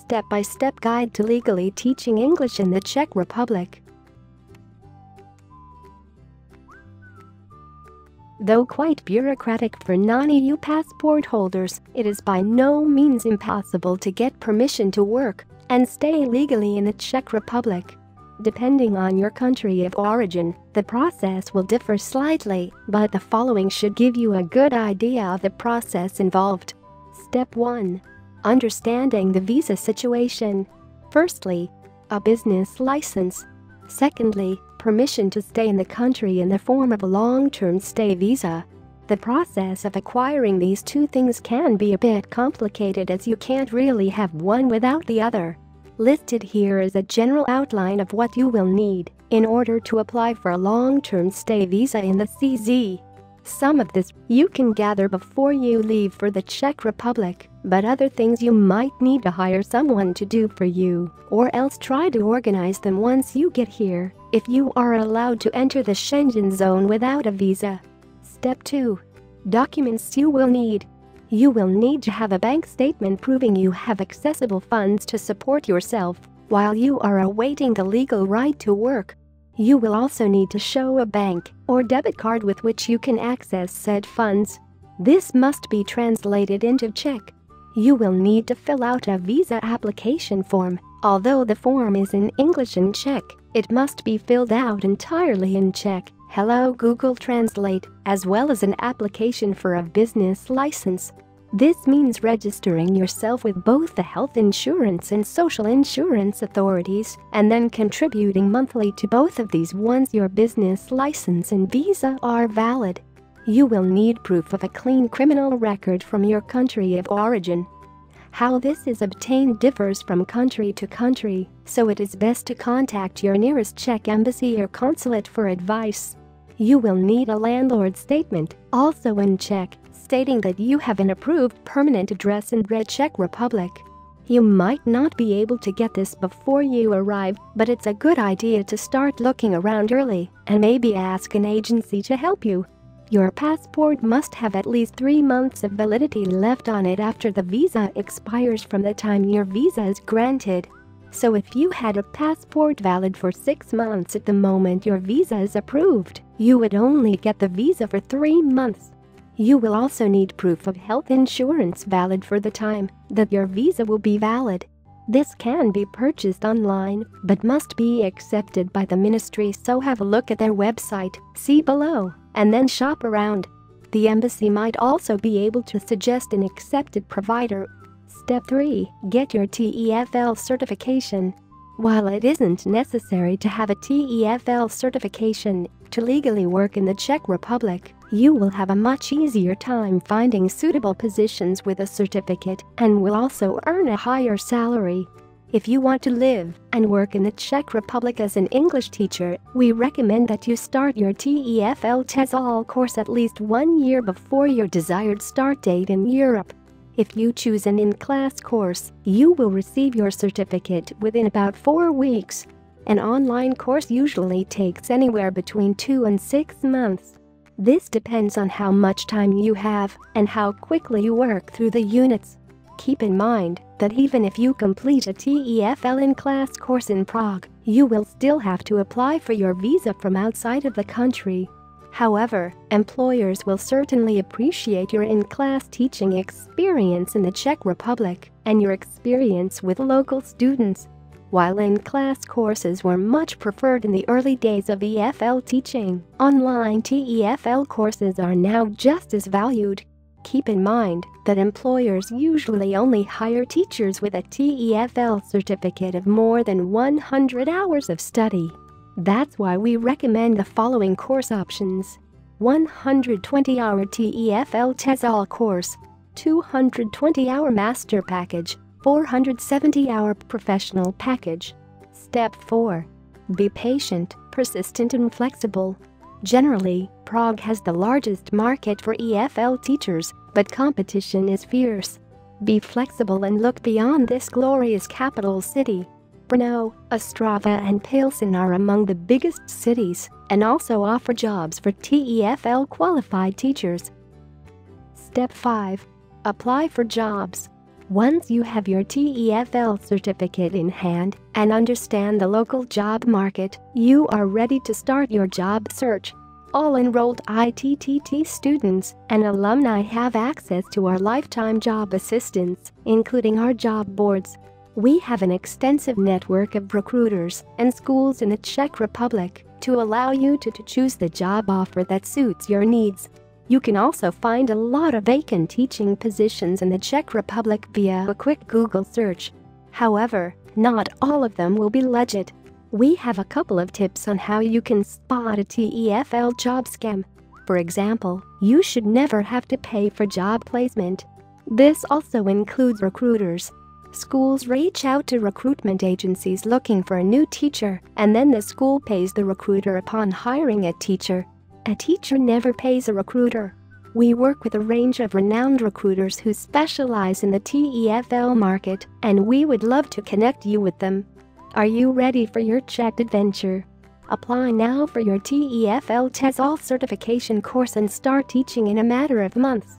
Step-by-step guide to legally teaching English in the Czech Republic. Though quite bureaucratic for non-EU passport holders, it is by no means impossible to get permission to work and stay legally in the Czech Republic. Depending on your country of origin, the process will differ slightly, but the following should give you a good idea of the process involved. Step 1. Understanding the visa situation. Firstly, a business license. Secondly, permission to stay in the country in the form of a long-term stay visa. The process of acquiring these two things can be a bit complicated as you can't really have one without the other. Listed here is a general outline of what you will need in order to apply for a long-term stay visa in the CZ. Some of this you can gather before you leave for the Czech Republic, but other things you might need to hire someone to do for you, or else try to organize them once you get here, if you are allowed to enter the Schengen zone without a visa. Step 2. Documents you will need you will need to have a bank statement proving you have accessible funds to support yourself while you are awaiting the legal right to work. You will also need to show a bank or debit card with which you can access said funds. This must be translated into Czech. You will need to fill out a visa application form. Although the form is in English and Czech, it must be filled out entirely in Czech. Hello Google Translate, as well as an application for a business license. This means registering yourself with both the health insurance and social insurance authorities and then contributing monthly to both of these once your business license and visa are valid. You will need proof of a clean criminal record from your country of origin. How this is obtained differs from country to country, so it is best to contact your nearest Czech embassy or consulate for advice. You will need a landlord statement, also in Czech, stating that you have an approved permanent address in the Czech Republic. You might not be able to get this before you arrive, but it's a good idea to start looking around early and maybe ask an agency to help you. Your passport must have at least three months of validity left on it after the visa expires from the time your visa is granted. So if you had a passport valid for six months at the moment your visa is approved, you would only get the visa for three months. You will also need proof of health insurance valid for the time that your visa will be valid. This can be purchased online but must be accepted by the ministry so have a look at their website, see below, and then shop around. The embassy might also be able to suggest an accepted provider. Step 3. Get your TEFL certification. While it isn't necessary to have a TEFL certification to legally work in the Czech Republic, you will have a much easier time finding suitable positions with a certificate and will also earn a higher salary. If you want to live and work in the Czech Republic as an English teacher, we recommend that you start your TEFL TESOL course at least one year before your desired start date in Europe. If you choose an in-class course, you will receive your certificate within about four weeks. An online course usually takes anywhere between two and six months. This depends on how much time you have and how quickly you work through the units. Keep in mind that even if you complete a TEFL in-class course in Prague, you will still have to apply for your visa from outside of the country. However, employers will certainly appreciate your in-class teaching experience in the Czech Republic and your experience with local students while in-class courses were much preferred in the early days of EFL teaching, online TEFL courses are now just as valued. Keep in mind that employers usually only hire teachers with a TEFL certificate of more than 100 hours of study. That's why we recommend the following course options. 120-hour TEFL TESOL course, 220-hour master package, 470-hour professional package. Step 4. Be patient, persistent and flexible. Generally, Prague has the largest market for EFL teachers, but competition is fierce. Be flexible and look beyond this glorious capital city. Brno, Ostrava and Pilsen are among the biggest cities and also offer jobs for TEFL qualified teachers. Step 5. Apply for jobs. Once you have your TEFL certificate in hand and understand the local job market, you are ready to start your job search. All enrolled ITTT students and alumni have access to our lifetime job assistance, including our job boards. We have an extensive network of recruiters and schools in the Czech Republic to allow you to, to choose the job offer that suits your needs. You can also find a lot of vacant teaching positions in the Czech Republic via a quick Google search. However, not all of them will be legit. We have a couple of tips on how you can spot a TEFL job scam. For example, you should never have to pay for job placement. This also includes recruiters. Schools reach out to recruitment agencies looking for a new teacher, and then the school pays the recruiter upon hiring a teacher. A teacher never pays a recruiter. We work with a range of renowned recruiters who specialize in the TEFL market, and we would love to connect you with them. Are you ready for your Czech adventure? Apply now for your TEFL TESOL certification course and start teaching in a matter of months.